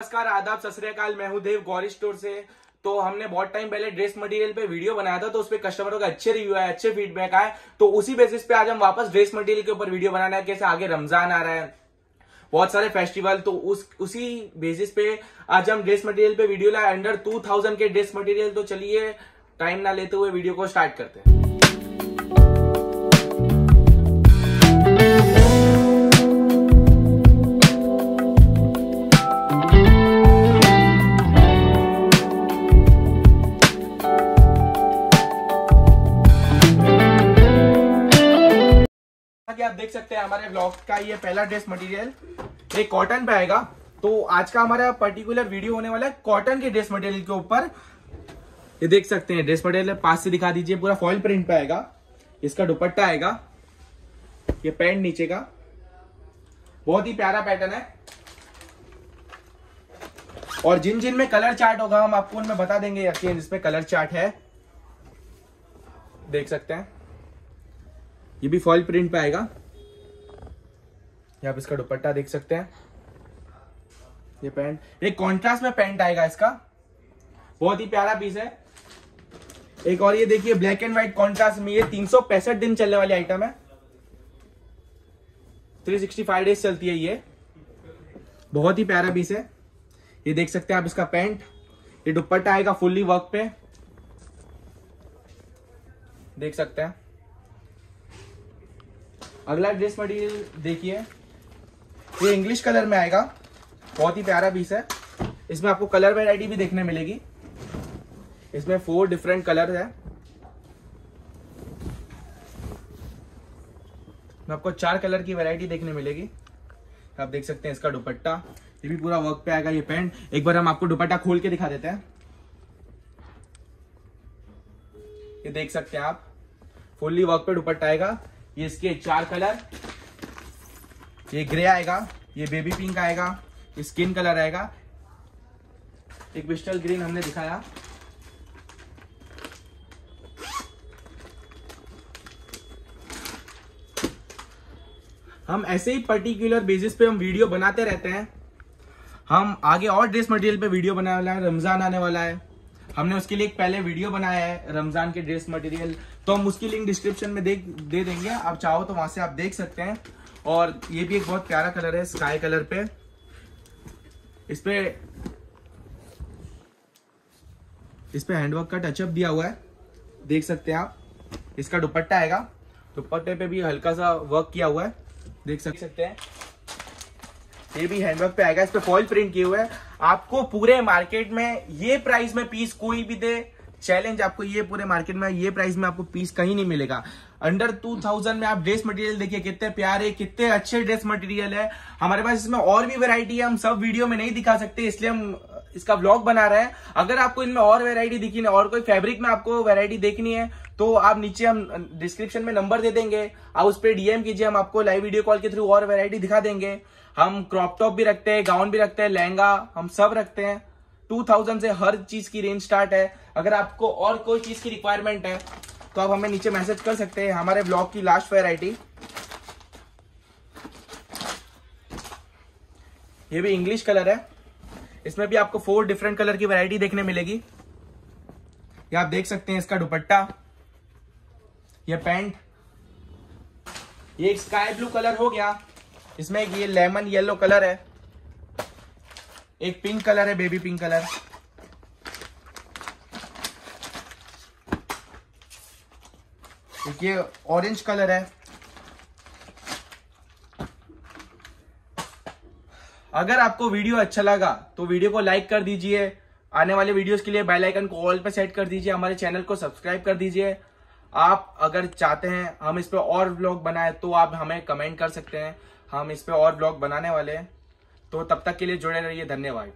नमस्कार, आदाब, सत मैं हूँ देव गौरी स्टोर से। तो हमने बहुत टाइम पहले ड्रेस मटेरियल पे वीडियो बनाया था तो उस पर कस्टमरों का अच्छे रिव्यू आए, अच्छे फीडबैक आए। तो उसी बेसिस पे आज हम वापस ड्रेस मटेरियल के ऊपर वीडियो बनाना है कैसे आगे रमज़ान आ रहा है। बहुत सारे फेस्टिवल तो उस, उसी बेसिस पे आज हम ड्रेस मटेरियल पे वीडियो लाए। अंडर टू थाउज़ेंड के ड्रेस मटेरियल तो चलिए टाइम ना लेते हुए वीडियो को स्टार्ट करते हैं। कि आप देख सकते हैं हमारे ब्लॉग का ये पहला ड्रेस मटेरियल ये कॉटन पे आएगा। तो आज का हमारा पर्टिकुलर वीडियो होने वाला है कॉटन के ड्रेस मटेरियल के ऊपर। ये देख सकते हैं ड्रेस मटेरियल पास से दिखा दीजिए, पूरा फॉइल प्रिंट पे आएगा। इसका दुपट्टा आएगा। ये पैंट नीचे का। बहुत ही प्यारा पैटर्न है। और जिन जिन में कलर चार्ट होगा, हम आपको उनमें बता देंगे, यकीन इसमें कलर चार्ट है। देख सकते हैं। ये भी फॉइल प्रिंट पे आएगा। आप इसका दुपट्टा देख सकते हैं। ये पैंट एक कॉन्ट्रास्ट में पैंट आएगा इसका। बहुत ही प्यारा पीस है। एक और ये देखिए ब्लैक एंड व्हाइट कॉन्ट्रास्ट में ये तीन सौ पैंसठ दिन चलने वाली आइटम है। 365 डेज़ चलती है ये। बहुत ही प्यारा पीस है। ये देख सकते हैं आप इसका पैंट ये दुपट्टा आएगा फुल्ली वर्क पे। देख सकते हैं। अगला ड्रेस मटेरियल देखिए। ये इंग्लिश कलर में आएगा। बहुत ही प्यारा पीस है। इसमें आपको कलर वेराइटी भी देखने मिलेगी। इसमें फोर डिफरेंट कलर है। आपको चार कलर की वैरायटी देखने मिलेगी। आप देख सकते हैं इसका दुपट्टा। ये भी पूरा वर्क पे आएगा, ये पैंट एक बार हम आपको दुपट्टा खोल के दिखा देते हैं। ये देख सकते हैं आप। फुल्ली वर्क पे दुपट्टा आएगा। ये इसके चार कलर। ये ग्रे आएगा, ये बेबी पिंक आएगा स्किन कलर आएगा। एक पिस्टल ग्रीन हमने दिखाया। हम ऐसे ही पर्टिकुलर बेसिस पे हम वीडियो बनाते रहते हैं। हम आगे और ड्रेस मटेरियल पे वीडियो बनाने वाला है, रमज़ान आने वाला है। हमने उसके लिए एक पहले वीडियो बनाया है, रमज़ान के ड्रेस मटेरियल तो हम उसकी लिंक डिस्क्रिप्शन में देख, दे देंगे। आप चाहो तो वहाँ से आप देख सकते हैं। और ये भी एक बहुत प्यारा कलर है स्काई कलर पे। इस पे इस पे हैंडवर्क का टचअप दिया हुआ है। देख सकते हैं आप। इसका दुपट्टा आएगा। दुपट्टे पे भी हल्का सा वर्क किया हुआ है। देख सकते हैं। ये भी हैंडवर्क पे आएगा, इस पे फॉइल प्रिंट किए हुए हैं। आपको पूरे मार्केट में ये प्राइस में पीस कोई भी दे चैलेंज आपको ये पूरे मार्केट में, ये प्राइस में आपको पीस कहीं नहीं मिलेगा। अंडर टू थाउज़ेंड में आप ड्रेस मटेरियल देखिए, कितने प्यारे, कितने अच्छे ड्रेस मटेरियल है। हमारे पास इसमें और भी वैरायटी है, हम सब वीडियो में नहीं दिखा सकते, इसलिए हम इसका ब्लॉग बना रहे हैं। अगर आपको इनमें और वेरायटी दिखी नहीं, और कोई फैब्रिक में आपको वेरायटी देखनी है तो आप नीचे हम डिस्क्रिप्शन में नंबर दे देंगे। आप उस पर डीएम कीजिए, हम आपको लाइव वीडियो कॉल के थ्रू और वेरायटी दिखा देंगे। हम क्रॉप टॉप भी रखते हैं गाउन भी रखते हैं, लहंगा, हम सब रखते हैं। टू थाउज़ेंड से हर चीज़ की रेंज स्टार्ट है। अगर आपको और कोई चीज़ की रिक्वायरमेंट है तो आप हमें नीचे मैसेज कर सकते हैं हमारे ब्लॉग की लास्ट वेराइटी ये भी इंग्लिश कलर है। इसमें भी आपको फोर डिफरेंट कलर की वैरायटी देखने मिलेगी। ये आप देख सकते हैं इसका दुपट्टा, ये पैंट ये एक स्काई ब्लू कलर हो गया। इसमें ये लेमन येलो कलर है, एक पिंक कलर है बेबी पिंक कलर एक ये ऑरेंज कलर है। अगर आपको वीडियो अच्छा लगा तो वीडियो को लाइक कर दीजिए। आने वाले वीडियोस के लिए बेल आइकन को ऑल पे सेट कर दीजिए। हमारे चैनल को सब्सक्राइब कर दीजिए। आप अगर चाहते हैं हम इस पर और ब्लॉग बनाए तो आप हमें कमेंट कर सकते हैं। हम इस पर और ब्लॉग बनाने वाले हैं। तो तब तक के लिए जुड़े रहिए। धन्यवाद।